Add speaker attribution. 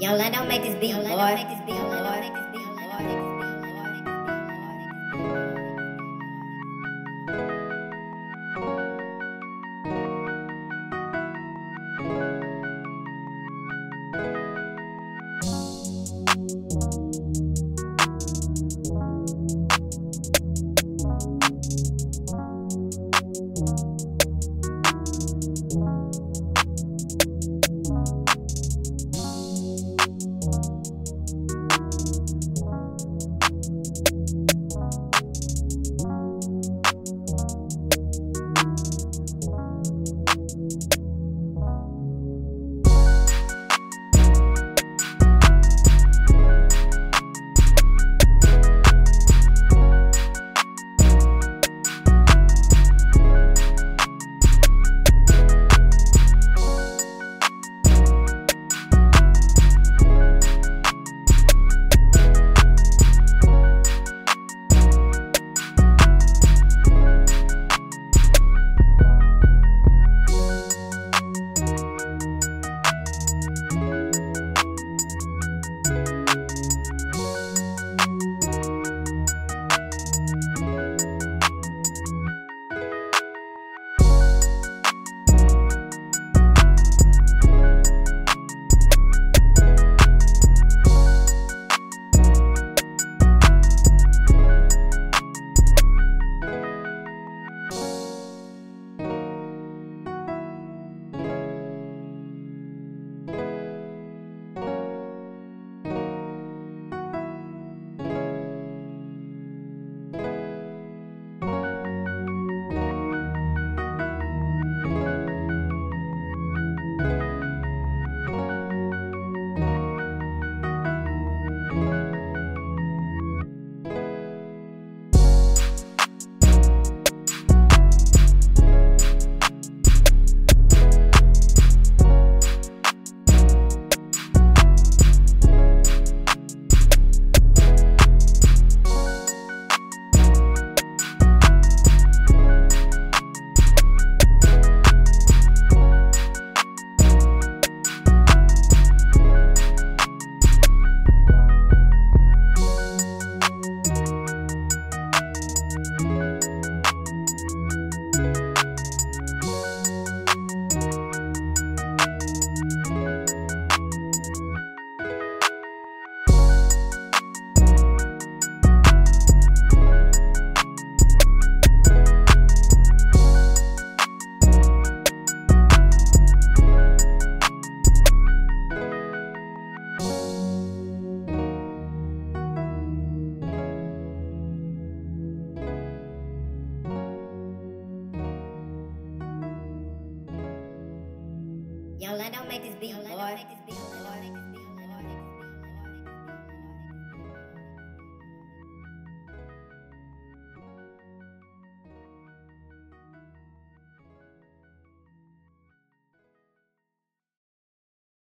Speaker 1: Young Lando make this beat, boy. Lando make this beat, boy.